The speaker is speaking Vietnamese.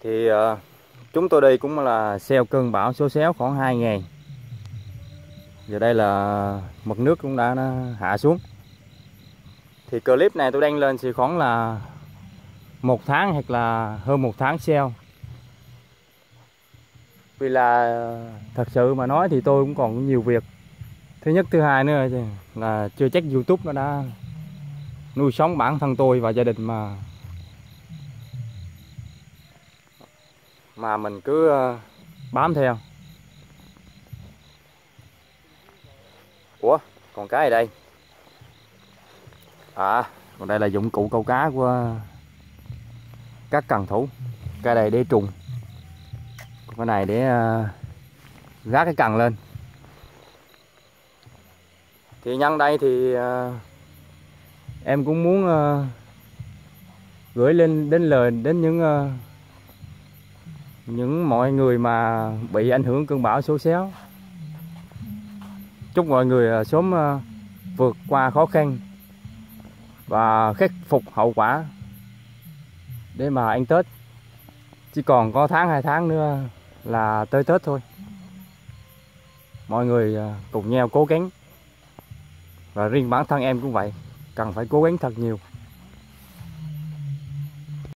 thì uh, chúng tôi đi cũng là xeo cơn bão số xéo khoảng 2 ngày. Giờ đây là mực nước cũng đã hạ xuống. Thì clip này tôi đăng lên thì khoảng là một tháng hoặc là hơn một tháng xeo vì là ờ, thật sự mà nói thì tôi cũng còn nhiều việc. Thứ nhất thứ hai nữa là chưa chắc youtube nó đã nuôi sống bản thân tôi và gia đình mà mà mình cứ ờ, bám theo. Ủa, còn cái gì đây? À còn đây là dụng cụ câu cá của các cần thủ. Cái này để trùng. Còn cái này để ờ, gác cái cần lên. Thì nhân đây thì ờ, em cũng muốn gửi lên đến lời, đến những những mọi người mà bị ảnh hưởng cơn bão số 6 chúc mọi người à, sớm à, vượt qua khó khăn và khắc phục hậu quả để mà ăn Tết. Chỉ còn có tháng hai tháng nữa là tới Tết thôi. Mọi người à, cùng nhau cố gắng. Và riêng bản thân em cũng vậy, cần phải cố gắng thật nhiều.